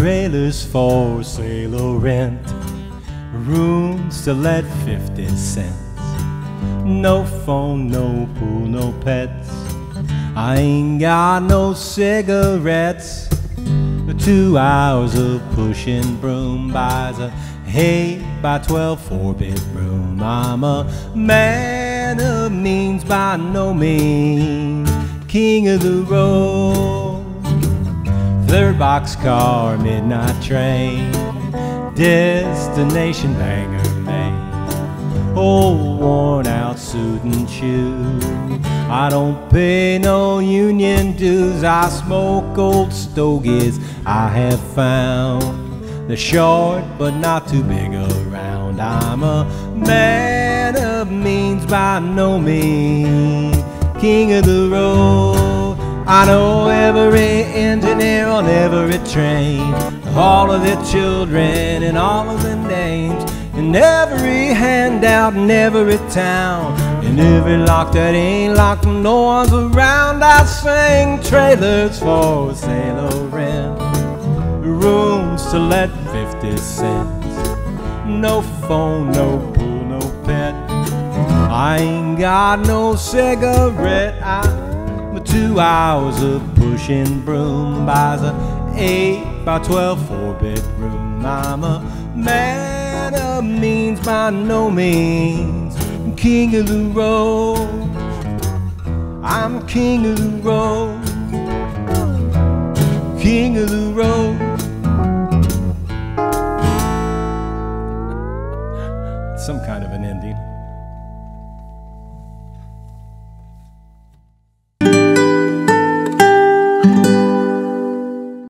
trailers for sale or rent, rooms to let 50 cents. No phone, no pool, no pets. I ain't got no cigarettes. Two hours of pushing broom buys a 8 by 12 four bedroom. I'm a man of means by no means, king of the road. Third boxcar, midnight train, destination Bangor, Maine. Old worn out suit and shoes. I don't pay no union dues. I smoke old stogies I have found. They're short but not too big around. I'm a man of means by no means, king of the road. I know every on every train, all of their children and all of their names, in every handout in every town, in every lock that ain't locked when no one's around. I sing trailers for sale or rent, rooms to let 50 cents, no phone, no pool, no pet. I ain't got no cigarette. I two hours of pushing broom buys a eight by twelve four bedroom. I'm a man of means by no means, king of the road. I'm king of the road, king of the road. Some kind of an ending.